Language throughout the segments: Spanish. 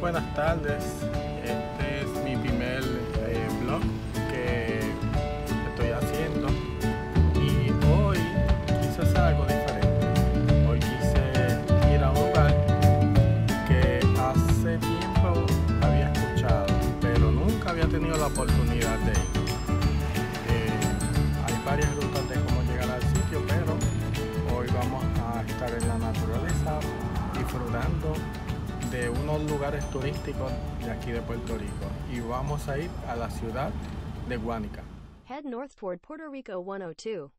buenas tardes. Este es mi primer eh, blog que estoy haciendo y hoy quise hacer algo diferente. Hoy quise ir a un lugar que hace tiempo había escuchado, pero nunca había tenido la oportunidad de ir. Eh, hay varias rutas de cómo llegar al sitio, pero hoy vamos a estar en la naturaleza disfrutando de unos lugares turísticos de aquí de Puerto Rico y vamos a ir a la ciudad de Guánica. Head north toward Puerto Rico 102.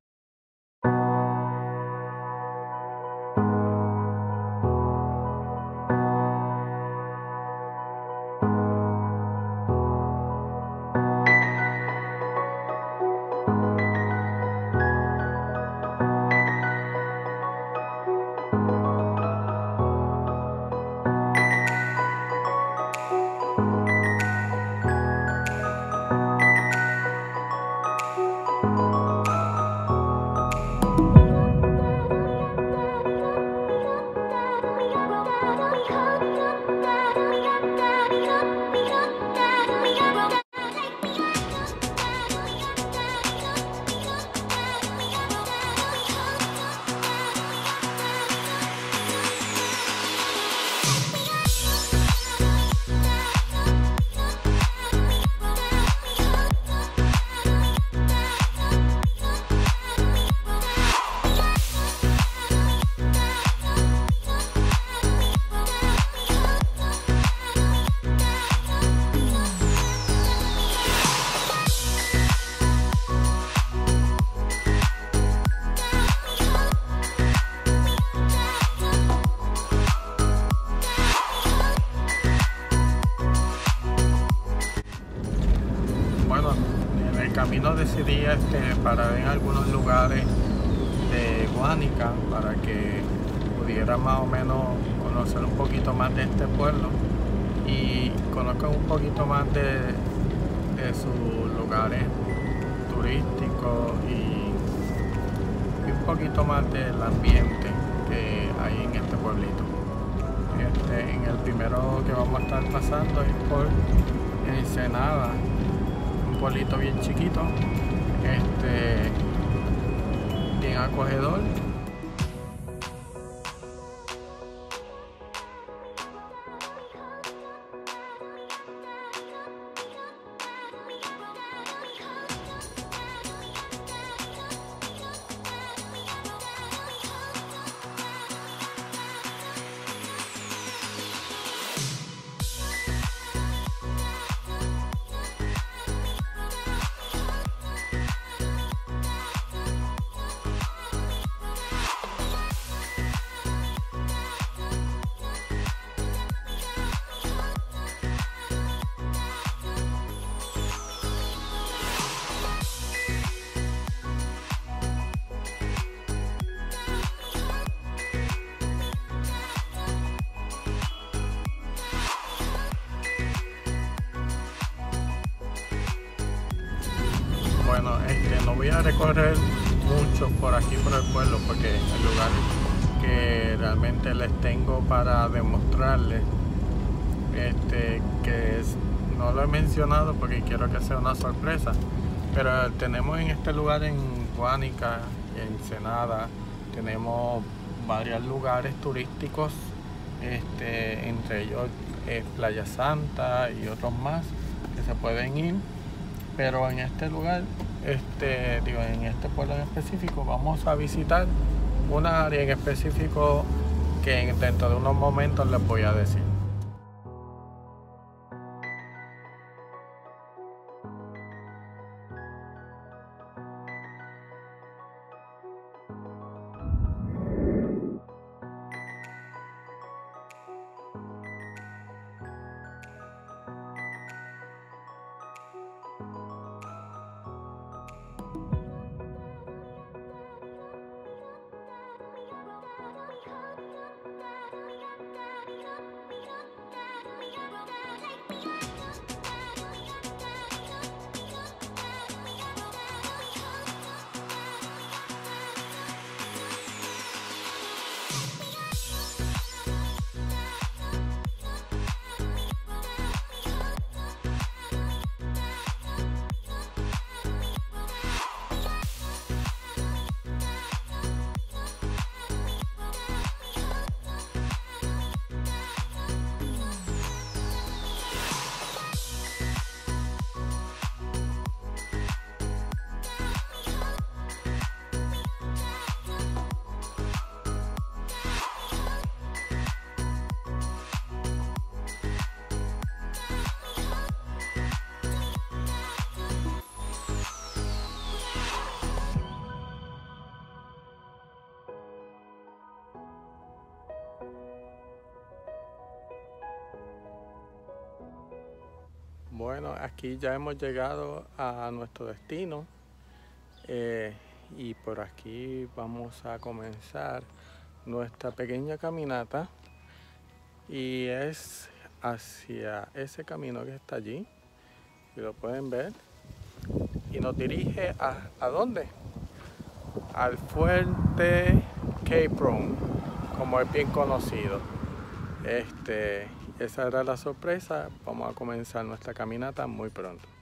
Este, parar en algunos lugares de Guánica para que pudiera más o menos conocer un poquito más de este pueblo y conozcan un poquito más de, de sus lugares turísticos y, un poquito más del ambiente que hay en este pueblito. Este, en el primero que vamos a estar pasando es por Ensenada, un pueblito bien chiquito, este, bien acogedor. Voy a recorrer mucho por aquí por el pueblo porque hay lugares que realmente les tengo para demostrarles este, que es- no lo he mencionado porque quiero que sea una sorpresa pero tenemos en este lugar en Guánica en Ensenada tenemos varios lugares turísticos este, entre ellos eh, Playa Santa y otros más que se pueden ir pero en este lugar, este, en este pueblo en específico, vamos a visitar una área en específico que en- dentro de unos momentos les voy a decir. Bueno, aquí ya hemos llegado a nuestro destino eh, y por aquí vamos a comenzar nuestra pequeña caminata y es hacia ese camino que está allí, si lo pueden ver, y nos dirige a, ¿a dónde? Al fuerte Cape Room, como es bien conocido. Este, esa era la sorpresa. Vamos a comenzar nuestra caminata muy pronto.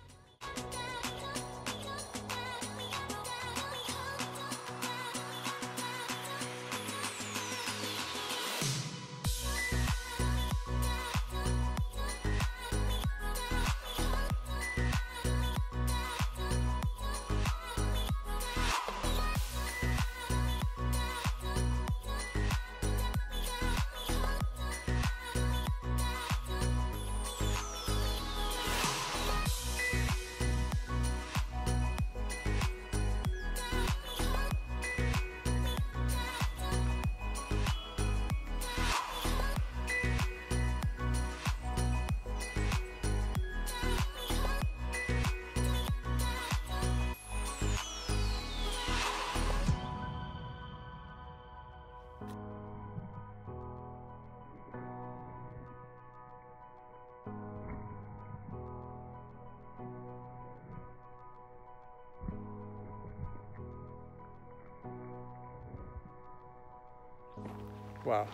Wow,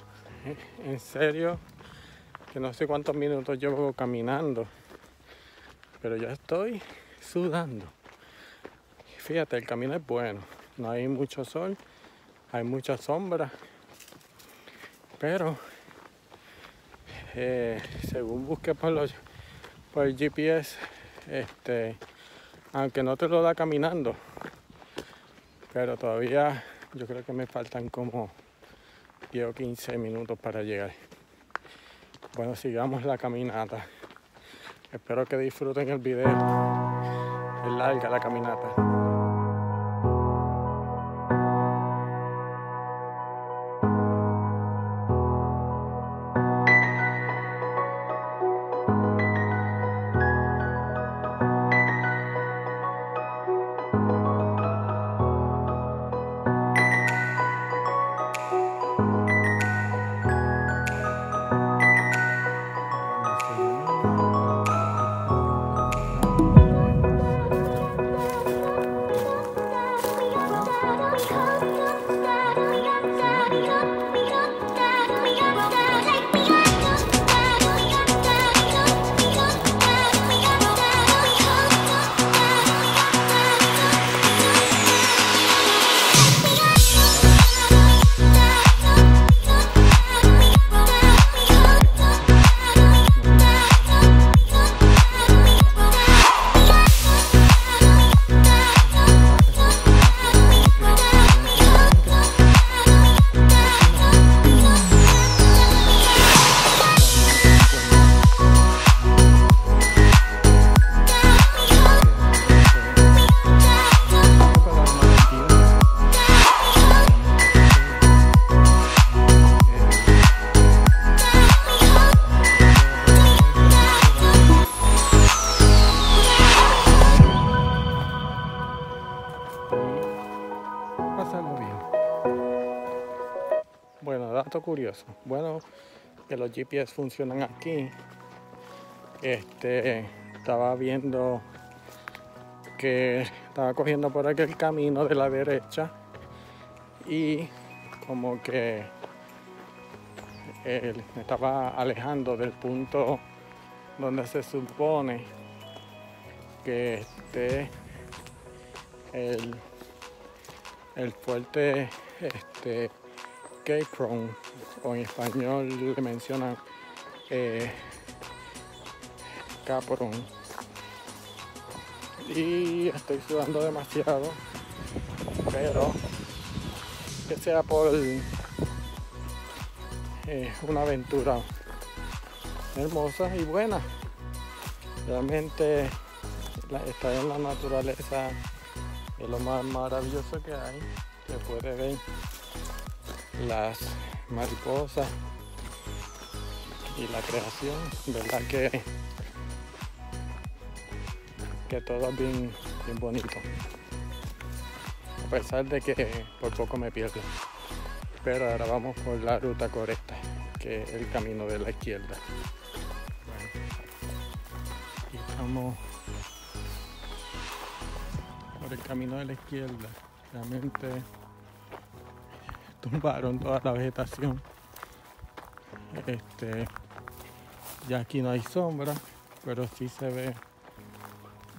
en serio, que no sé cuántos minutos llevo caminando, pero ya estoy sudando. Fíjate, el camino es bueno, no hay mucho sol, hay mucha sombra, pero eh, según busqué por, los, por el GPS, este, aunque no te lo da caminando, pero todavía yo creo que me faltan como 10 o 15 minutos para llegar. Bueno, sigamos la caminata. Espero que disfruten el video. Es larga la caminata. Curioso. Bueno, que los GPS funcionan aquí. Este, estaba viendo que estaba cogiendo por aquel camino de la derecha y como que él estaba alejando del punto donde se supone que esté el, el fuerte este Capron, o en español le mencionan eh, Capron. Y estoy sudando demasiado, pero que sea por eh, una aventura hermosa y buena. Realmente estar en la naturaleza es lo más maravilloso que hay. Se puede ver las mariposas y la creación, verdad que que todo es bien, bien bonito. A pesar de que por poco me pierdo. Pero ahora vamos por la ruta correcta, que es el camino de la izquierda. Aquí estamos por el camino de la izquierda. Realmente tumbaron toda la vegetación. Este, ya aquí no hay sombra, pero sí se ve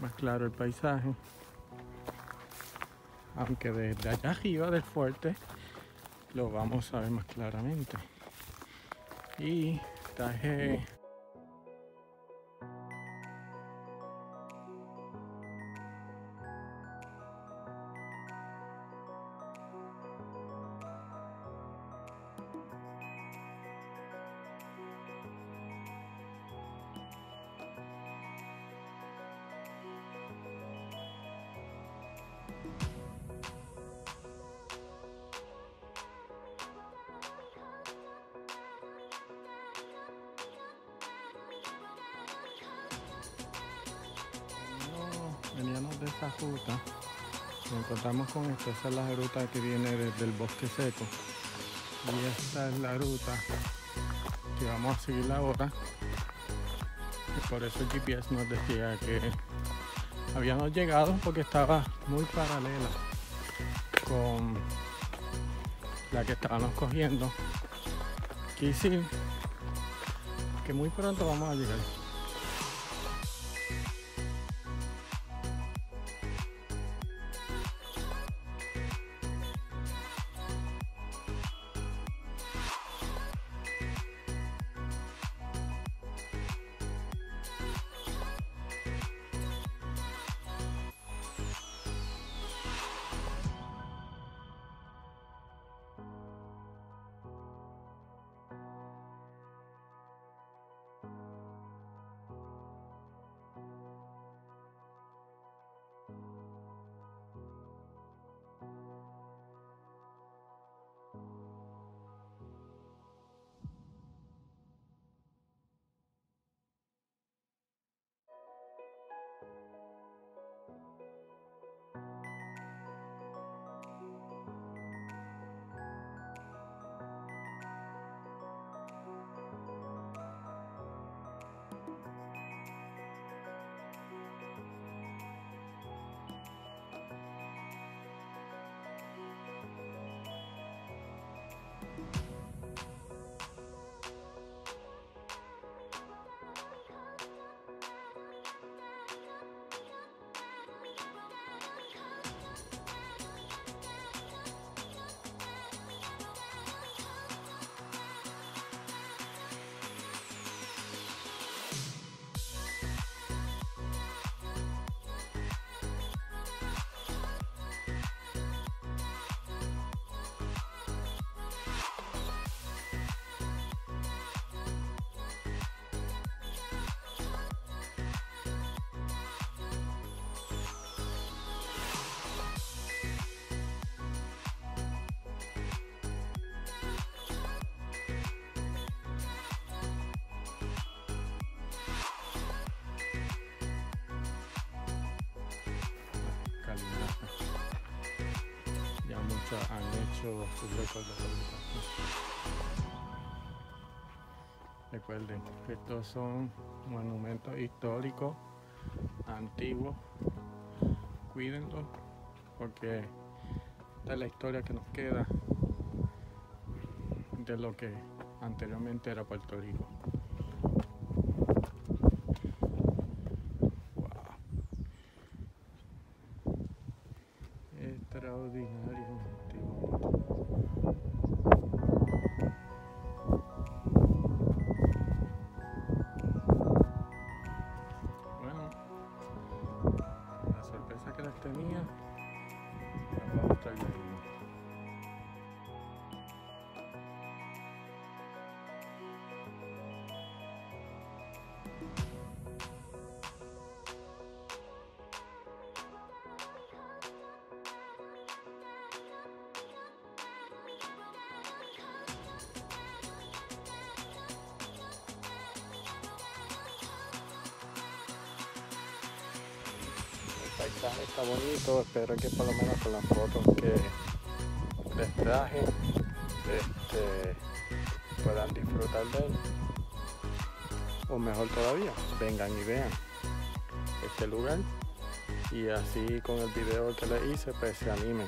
más claro el paisaje. Aunque desde allá arriba del fuerte lo vamos a ver más claramente. Y traje esa ruta. Nos encontramos con esto. Esa es la ruta que viene desde el bosque seco. Y esta es la ruta que vamos a seguir ahora. Y por eso el GPS nos decía que habíamos llegado porque estaba muy paralela con la que estábamos cogiendo. Decir que muy pronto vamos a llegar. Han hecho sus récords de. Recuerden estos son monumentos históricos antiguos. Cuídenlos porque esta es la historia que nos queda de lo que anteriormente era Puerto Rico. El paisaje está bonito, espero que por lo menos con las fotos que les traje este, puedan disfrutar de él. O mejor todavía, vengan y vean este lugar y así con el video que les hice pues se animen.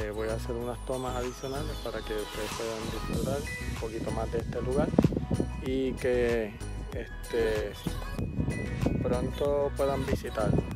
Eh, voy a hacer unas tomas adicionales para que ustedes puedan disfrutar un poquito más de este lugar y que este, pronto puedan visitarlo.